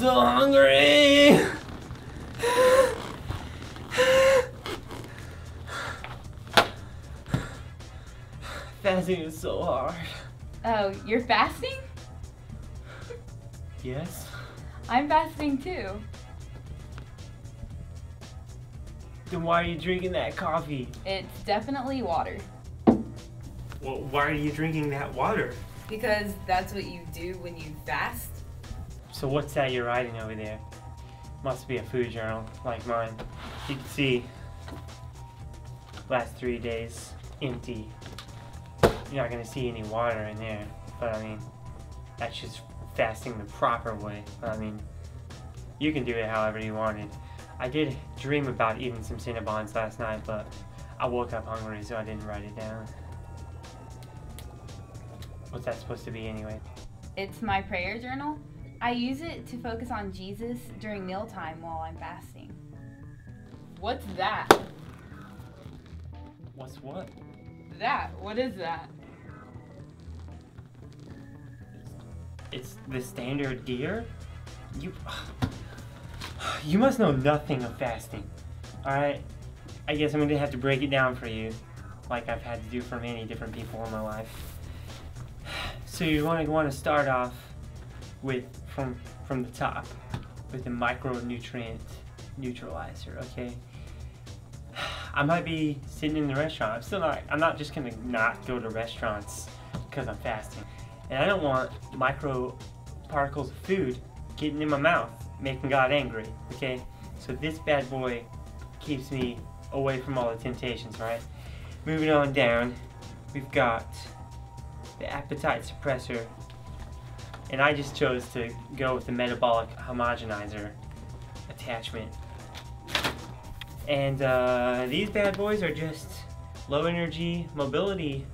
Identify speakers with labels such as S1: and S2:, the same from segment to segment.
S1: so hungry. Fasting is so hard.
S2: Oh, you're fasting?
S1: Yes?
S2: I'm fasting too.
S1: Then why are you drinking that coffee?
S2: It's definitely water.
S1: Well, why are you drinking that water?
S2: Because that's what you do when you fast.
S1: So what's that you're writing over there? Must be a food journal, like mine. You can see last three days empty. You're not gonna see any water in there, but I mean, that's just fasting the proper way. I mean, you can do it however you wanted. I did dream about eating some Cinnabons last night, but I woke up hungry, so I didn't write it down. What's that supposed to be anyway?
S2: It's my prayer journal. I use it to focus on Jesus during mealtime while I'm fasting. What's that?
S1: What's what?
S2: That? What is that?
S1: It's the standard gear? You You must know nothing of fasting. Alright? I guess I'm gonna have to break it down for you, like I've had to do for many different people in my life. So you wanna wanna start off with from from the top with the micronutrient neutralizer, okay? I might be sitting in the restaurant. I'm still not I'm not just gonna not go to restaurants because I'm fasting. And I don't want micro particles of food getting in my mouth, making God angry, okay? So this bad boy keeps me away from all the temptations, right? Moving on down, we've got the appetite suppressor. And I just chose to go with the metabolic homogenizer attachment. And uh, these bad boys are just low energy mobility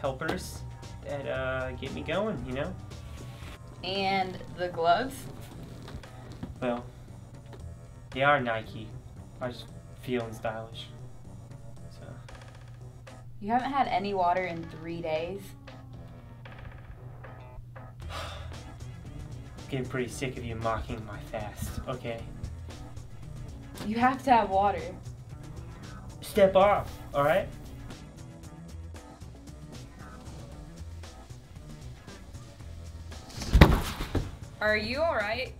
S1: helpers that uh, get me going, you know?
S2: And the gloves?
S1: Well, they are Nike. I was feeling stylish. So,
S2: You haven't had any water in three days?
S1: Getting pretty sick of you mocking my fast, okay?
S2: You have to have water.
S1: Step off, alright?
S2: Are you alright?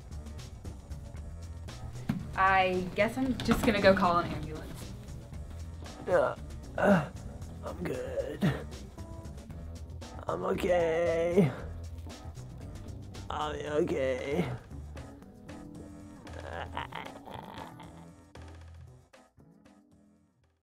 S2: I guess I'm just gonna go call an ambulance.
S1: Yeah, uh, I'm good. I'm okay. I'll okay.